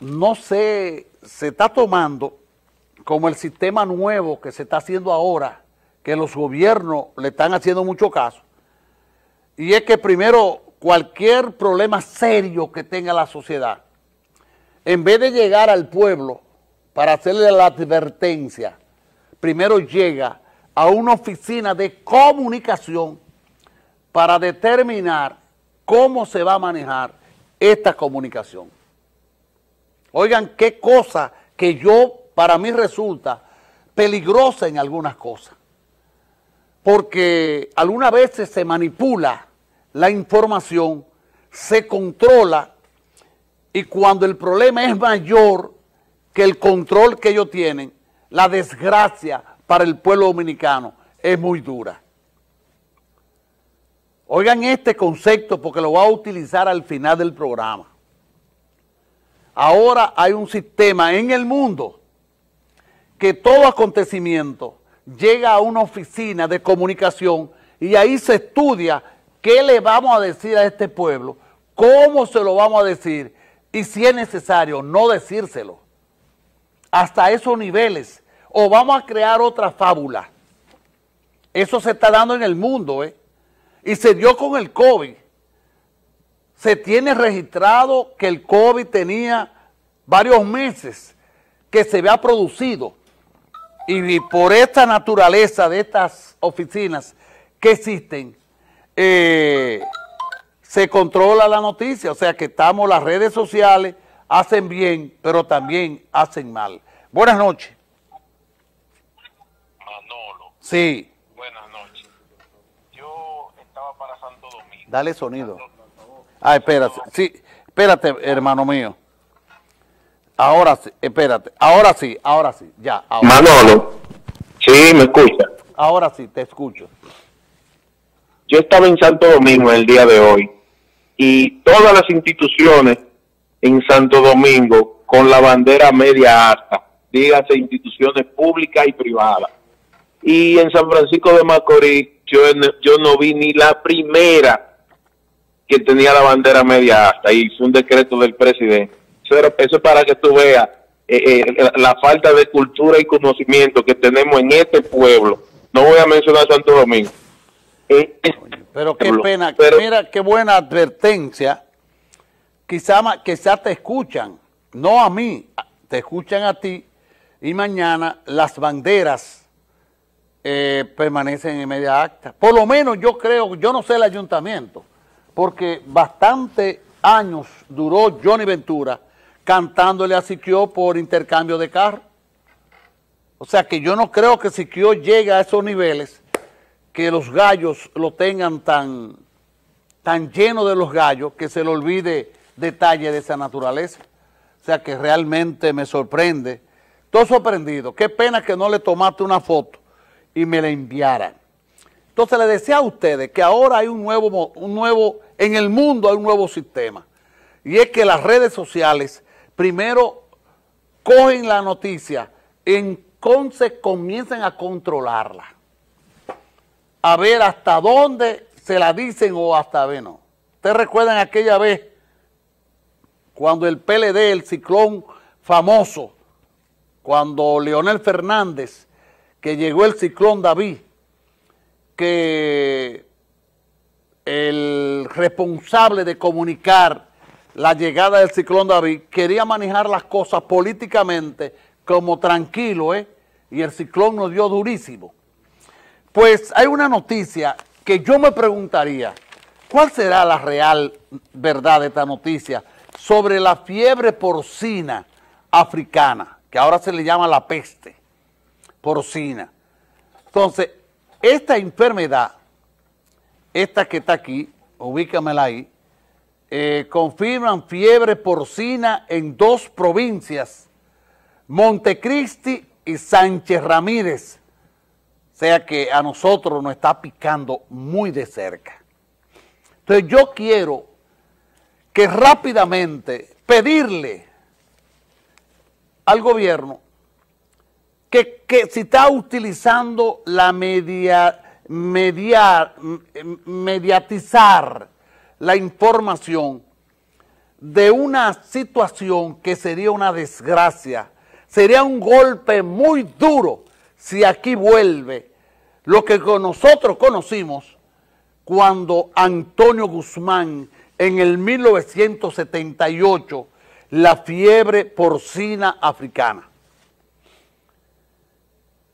no se, se está tomando como el sistema nuevo que se está haciendo ahora, que los gobiernos le están haciendo mucho caso, y es que primero cualquier problema serio que tenga la sociedad, en vez de llegar al pueblo para hacerle la advertencia, primero llega a una oficina de comunicación para determinar cómo se va a manejar esta comunicación. Oigan, qué cosa que yo, para mí resulta peligrosa en algunas cosas. Porque algunas veces se manipula la información, se controla y cuando el problema es mayor que el control que ellos tienen, la desgracia para el pueblo dominicano es muy dura. Oigan este concepto porque lo voy a utilizar al final del programa. Ahora hay un sistema en el mundo que todo acontecimiento llega a una oficina de comunicación y ahí se estudia qué le vamos a decir a este pueblo, cómo se lo vamos a decir y si es necesario no decírselo. Hasta esos niveles. O vamos a crear otra fábula. Eso se está dando en el mundo, ¿eh? y se dio con el COVID. Se tiene registrado que el COVID tenía varios meses que se había producido y por esta naturaleza de estas oficinas que existen, eh, se controla la noticia, o sea que estamos, las redes sociales hacen bien, pero también hacen mal. Buenas noches. Manolo. Sí. Dale sonido. Ah, espérate. Sí, espérate, hermano mío. Ahora sí, espérate. Ahora sí, ahora sí. Ya. Manolo. Sí, me escucha. Ahora sí, te escucho. Yo estaba en Santo Domingo el día de hoy y todas las instituciones en Santo Domingo con la bandera media alta, dígase instituciones públicas y privadas. Y en San Francisco de Macorís yo, yo no vi ni la primera que tenía la bandera media hasta y hizo un decreto del presidente. Eso, es para que tú veas eh, eh, la falta de cultura y conocimiento que tenemos en este pueblo. No voy a mencionar Santo Domingo. pero qué pena, mira qué buena advertencia. Quizá, quizá te escuchan, no a mí, te escuchan a ti y mañana las banderas eh, permanecen en media acta. Por lo menos yo creo, yo no sé el ayuntamiento, porque bastante años duró Johnny Ventura cantándole a Siquio por intercambio de carro. O sea que yo no creo que Siquio llegue a esos niveles que los gallos lo tengan tan, tan lleno de los gallos que se le olvide detalle de esa naturaleza. O sea que realmente me sorprende. Todo sorprendido. Qué pena que no le tomaste una foto y me la enviara. Entonces le decía a ustedes que ahora hay un nuevo, un nuevo en el mundo hay un nuevo sistema. Y es que las redes sociales primero cogen la noticia, entonces comienzan a controlarla. A ver hasta dónde se la dicen o hasta ver no. ¿Ustedes recuerdan aquella vez cuando el PLD, el ciclón famoso, cuando Leonel Fernández, que llegó el ciclón David, que el responsable de comunicar la llegada del ciclón David quería manejar las cosas políticamente como tranquilo, ¿eh? Y el ciclón nos dio durísimo. Pues hay una noticia que yo me preguntaría, ¿cuál será la real verdad de esta noticia sobre la fiebre porcina africana, que ahora se le llama la peste porcina? Entonces, esta enfermedad esta que está aquí, ubícamela ahí, eh, confirman fiebre porcina en dos provincias, Montecristi y Sánchez Ramírez. O sea que a nosotros nos está picando muy de cerca. Entonces yo quiero que rápidamente pedirle al gobierno que, que si está utilizando la media mediar, mediatizar la información, de una situación que sería una desgracia, sería un golpe muy duro si aquí vuelve lo que nosotros conocimos cuando Antonio Guzmán en el 1978 la fiebre porcina africana.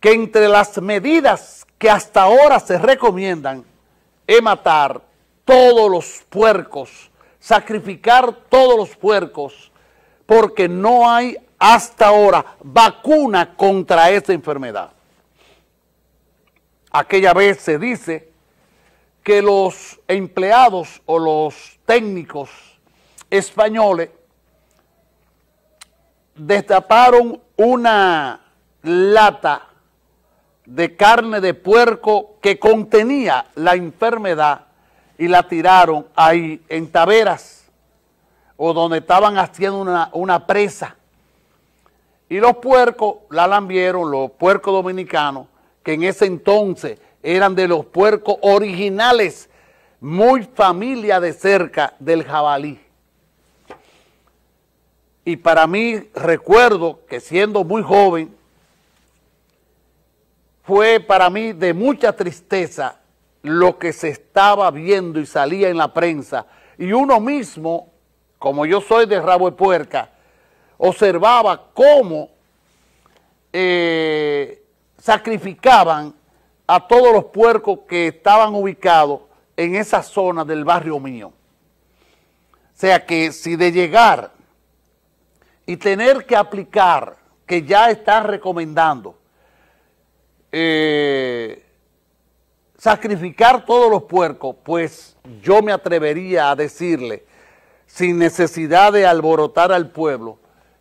Que entre las medidas que hasta ahora se recomiendan es matar todos los puercos, sacrificar todos los puercos, porque no hay hasta ahora vacuna contra esta enfermedad. Aquella vez se dice que los empleados o los técnicos españoles destaparon una lata de carne de puerco que contenía la enfermedad y la tiraron ahí en Taveras o donde estaban haciendo una, una presa. Y los puercos la lambieron, los puercos dominicanos, que en ese entonces eran de los puercos originales, muy familia de cerca del jabalí. Y para mí recuerdo que siendo muy joven, fue para mí de mucha tristeza lo que se estaba viendo y salía en la prensa. Y uno mismo, como yo soy de rabo de puerca, observaba cómo eh, sacrificaban a todos los puercos que estaban ubicados en esa zona del barrio mío. O sea que si de llegar y tener que aplicar, que ya están recomendando, eh, sacrificar todos los puercos, pues yo me atrevería a decirle, sin necesidad de alborotar al pueblo,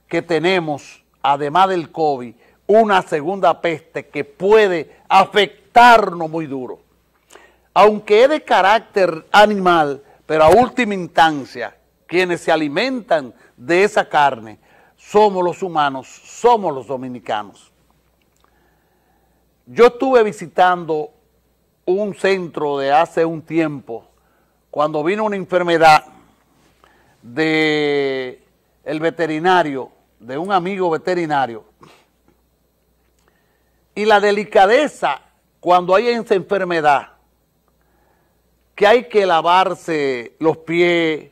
que tenemos, además del COVID, una segunda peste que puede afectarnos muy duro. Aunque es de carácter animal, pero a última instancia, quienes se alimentan de esa carne somos los humanos, somos los dominicanos. Yo estuve visitando un centro de hace un tiempo, cuando vino una enfermedad de el veterinario, de un amigo veterinario, y la delicadeza cuando hay esa enfermedad, que hay que lavarse los pies,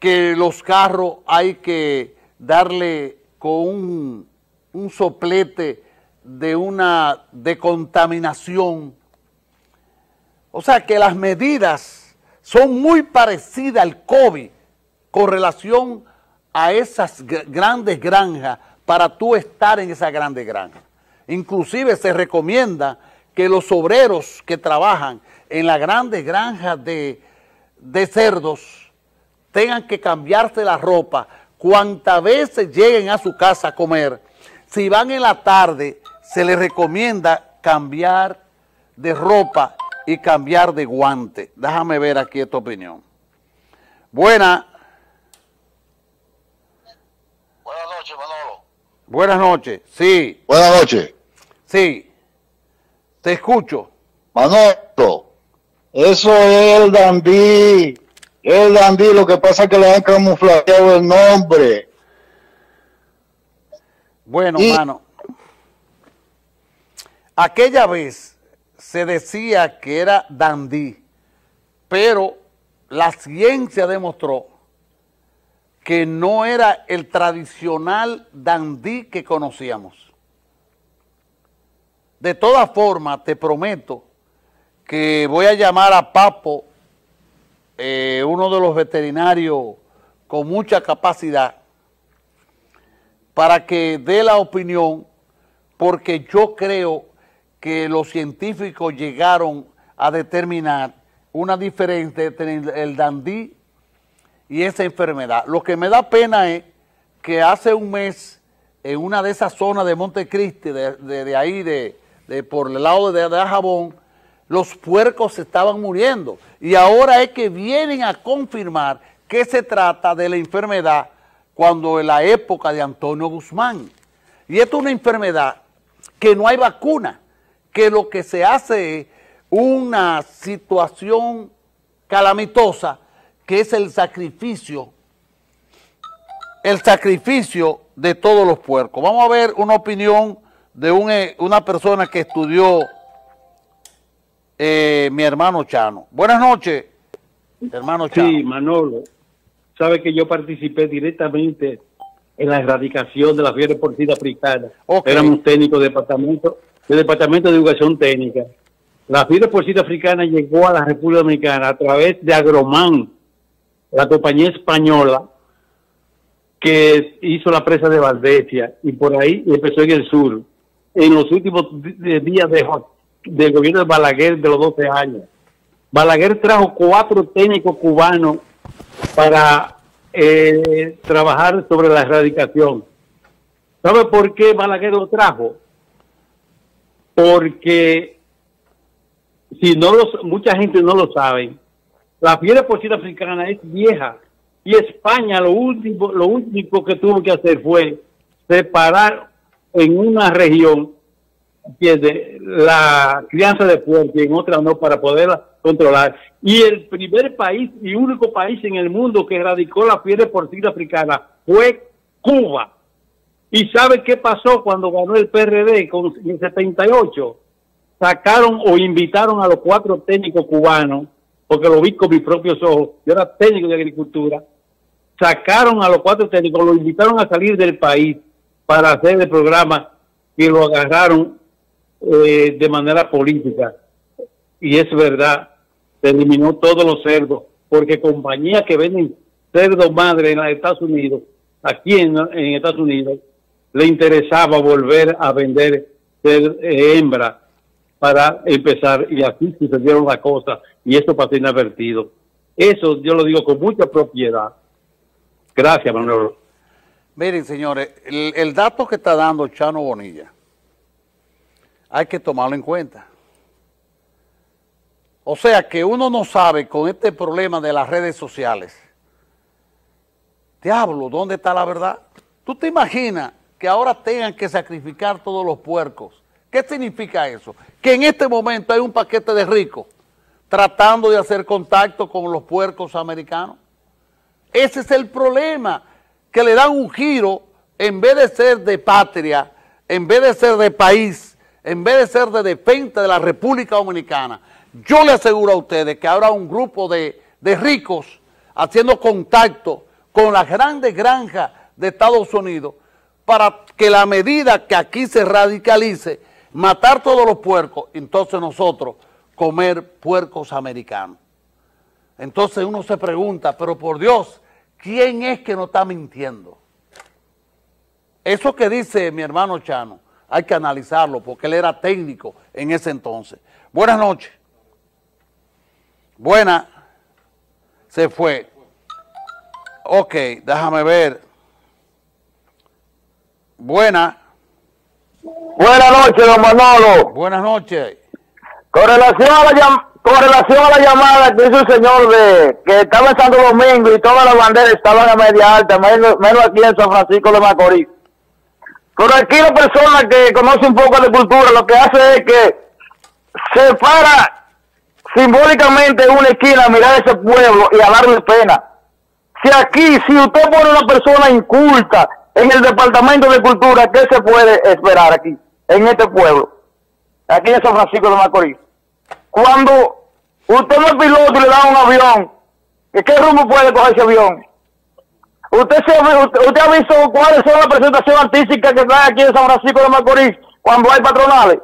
que los carros hay que darle con un, soplete de una decontaminación. O sea que las medidas son muy parecidas al COVID con relación a esas grandes granjas para tú estar en esa grande granja. Inclusive se recomienda que los obreros que trabajan en las grandes granjas de, cerdos tengan que cambiarse la ropa cuantas veces lleguen a su casa a comer. Si van en la tarde, se les recomienda cambiar de ropa y cambiar de guante. Déjame ver aquí esta opinión. Buena. Buenas noches, Manolo. Buenas noches, sí. Buenas noches. Sí, te escucho. Manolo, eso es el Dandí. El Dandí, lo que pasa es que le han camuflado el nombre. Bueno, mano. Aquella vez se decía que era Dandí, pero la ciencia demostró que no era el tradicional Dandí que conocíamos. De todas formas, te prometo que voy a llamar a Papo, eh, uno de los veterinarios con mucha capacidad, para que dé la opinión, porque yo creo que los científicos llegaron a determinar una diferencia entre el dandí y esa enfermedad. Lo que me da pena es que hace un mes, en una de esas zonas de Montecristi, de ahí de, por el lado de, de Jabón, los puercos se estaban muriendo. Y ahora es que vienen a confirmar que se trata de la enfermedad cuando en la época de Antonio Guzmán. Y esto es una enfermedad que no hay vacuna, que lo que se hace es una situación calamitosa, que es el sacrificio el sacrificio de todos los puercos. Vamos a ver una opinión de eh, una persona que estudió eh, mi hermano Chano. Buenas noches, hermano Chano. Sí, Manolo. Sabe que yo participé directamente en la erradicación de la fiebre porcina africana. Éramos técnicos de departamento, del Departamento de Educación Técnica. La fiebre porcina africana llegó a la República Dominicana a través de Agromán, la compañía española que hizo la presa de Valdesia y por ahí empezó en el sur. En los últimos días de, del gobierno de Balaguer de los 12 años. Balaguer trajo cuatro técnicos cubanos para eh, trabajar sobre la erradicación. ¿Sabe por qué Balaguer lo trajo? Porque si no los, mucha gente no lo sabe, la fiebre porcina africana es vieja y España lo último, lo único que tuvo que hacer fue separar en una región la crianza de puerco y en otra no para poderla controlar. Y el primer país y único país en el mundo que erradicó la fiebre porcina africana fue Cuba. ¿Y sabe qué pasó cuando ganó el PRD con, en 78? Sacaron o invitaron a los cuatro técnicos cubanos, porque lo vi con mis propios ojos, yo era técnico de agricultura, sacaron a los cuatro técnicos, lo invitaron a salir del país para hacer el programa y lo agarraron eh, de manera política. Y es verdad, se eliminó todos los cerdos, porque compañías que venden cerdo madre en los Estados Unidos, aquí en, Estados Unidos, le interesaba volver a vender ser, eh, hembra para empezar, y así sucedieron las cosas, y esto pasó inadvertido. Eso yo lo digo con mucha propiedad. Gracias, Manuel. Miren, señores, el, dato que está dando Chano Bonilla, hay que tomarlo en cuenta. O sea que uno no sabe con este problema de las redes sociales. Diablo, ¿dónde está la verdad? ¿Tú te imaginas que ahora tengan que sacrificar todos los puercos? ¿Qué significa eso? Que en este momento hay un paquete de ricos tratando de hacer contacto con los puercos americanos. Ese es el problema, que le dan un giro, en vez de ser de patria, en vez de ser de país, en vez de ser de defensa de la República Dominicana, yo le aseguro a ustedes que habrá un grupo de, ricos haciendo contacto con las grandes granjas de Estados Unidos para que la medida que aquí se radicalice, matar todos los puercos, entonces nosotros comer puercos americanos. Entonces uno se pregunta, pero por Dios, ¿quién es que no está mintiendo? Eso que dice mi hermano Chano, hay que analizarlo porque él era técnico en ese entonces. Buenas noches. Buena. Se fue. Ok, déjame ver. Buena. Buenas noches, don Manolo. Buenas noches. Con relación a la, con relación a la llamada que hizo el señor de que estaba en Santo Domingo y todas las banderas estaban a media alta, menos, aquí en San Francisco de Macorís. Pero aquí la persona que conoce un poco de cultura lo que hace es que se para simbólicamente en una esquina a mirar ese pueblo y a darle pena. Si aquí, si usted pone una persona inculta en el Departamento de Cultura, ¿qué se puede esperar aquí, en este pueblo? Aquí en San Francisco de Macorís. Cuando usted no es piloto y le da un avión, ¿qué rumbo puede coger ese avión? Usted, usted, ha visto cuáles son las presentaciones artísticas que trae aquí en San Francisco de Macorís cuando hay patronales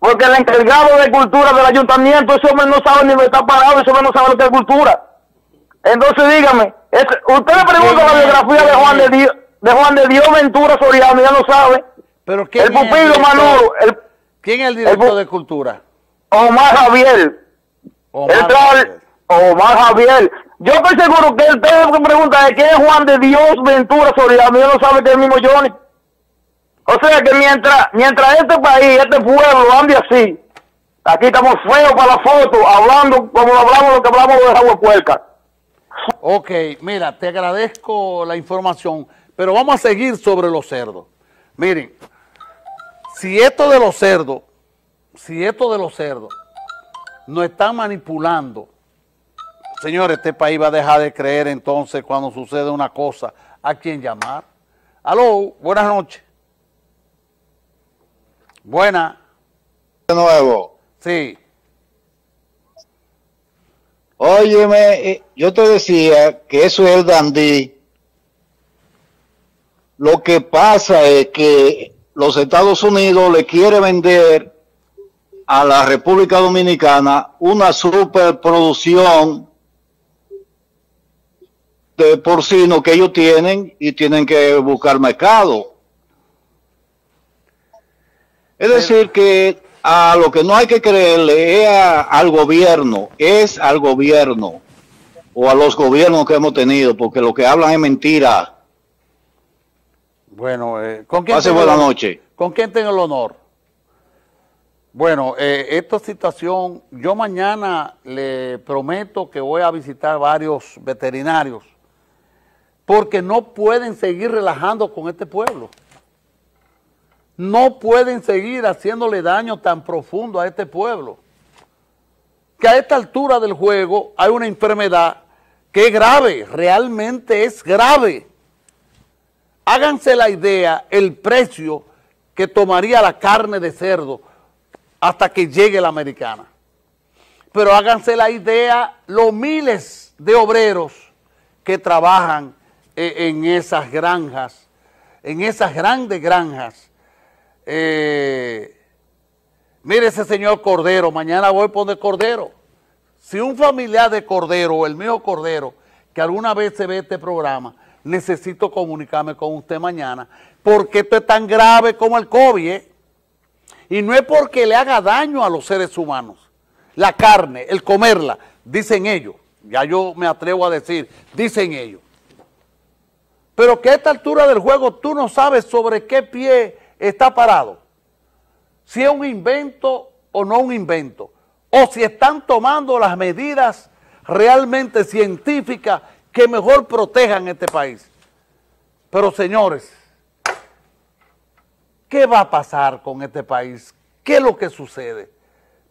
porque el encargado de cultura del ayuntamiento, ese hombre no sabe ni dónde está parado, ese hombre no sabe lo que es cultura. Entonces dígame, usted le pregunta la biografía de Juan de Dios, de Juan de Dios Ventura Soriano, ya no sabe. Pero ¿quién el pupilo Manolo. ¿Quién es el director de cultura? Omar Javier. Omar, Javier. Omar Javier. Yo estoy seguro que él tengo que preguntar de quién es Juan de Dios Ventura Soriano, ya no sabe que es el mismo Johnny. O sea que mientras, mientras este país, este pueblo ande así, aquí estamos feos para la foto, hablando como hablamos lo que hablamos de agua puerca. Ok, mira, te agradezco la información, pero vamos a seguir sobre los cerdos. Miren, si esto de los cerdos, si esto de los cerdos nos están manipulando, señores, este país va a dejar de creer entonces cuando sucede una cosa a quién llamar. Aló, buenas noches. Buena. De nuevo. Sí. Óyeme, eh, yo te decía que eso es el dandí. Lo que pasa es que los Estados Unidos le quiere vender a la República Dominicana una superproducción de porcino que ellos tienen y tienen que buscar mercado. Es decir, que a lo que no hay que creerle es al gobierno, es al gobierno o a los gobiernos que hemos tenido, porque lo que hablan es mentira. Bueno, eh, ¿con quién Pase buena noche. ¿Con quién tengo el honor? Bueno, eh, esta situación, yo mañana le prometo que voy a visitar varios veterinarios, porque no pueden seguir relajando con este pueblo no pueden seguir haciéndole daño tan profundo a este pueblo. Que a esta altura del juego hay una enfermedad que es grave, realmente es grave. Háganse la idea el precio que tomaría la carne de cerdo hasta que llegue la americana. Pero háganse la idea los miles de obreros que trabajan eh, en esas granjas, en esas grandes granjas eh, mire ese señor Cordero, mañana voy a poner Cordero. Si un familiar de Cordero o el mío Cordero, que alguna vez se ve este programa, necesito comunicarme con usted mañana, porque esto es tan grave como el COVID, ¿eh? Y no es porque le haga daño a los seres humanos. La carne, el comerla, dicen ellos. Ya yo me atrevo a decir, dicen ellos. Pero que a esta altura del juego tú no sabes sobre qué pie está parado. Si es un invento o no un invento. O si están tomando las medidas realmente científicas que mejor protejan este país. Pero señores, ¿qué va a pasar con este país? ¿Qué es lo que sucede?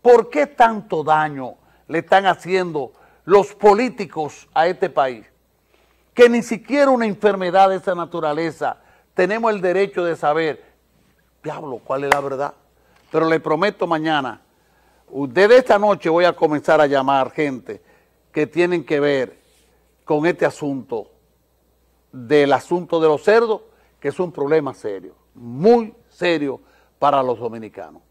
¿Por qué tanto daño le están haciendo los políticos a este país? Que ni siquiera una enfermedad de esa naturaleza tenemos el derecho de saber diablo, ¿cuál es la verdad? Pero le prometo mañana, desde esta noche voy a comenzar a llamar gente que tienen que ver con este asunto del asunto de los cerdos, que es un problema serio, muy serio para los dominicanos.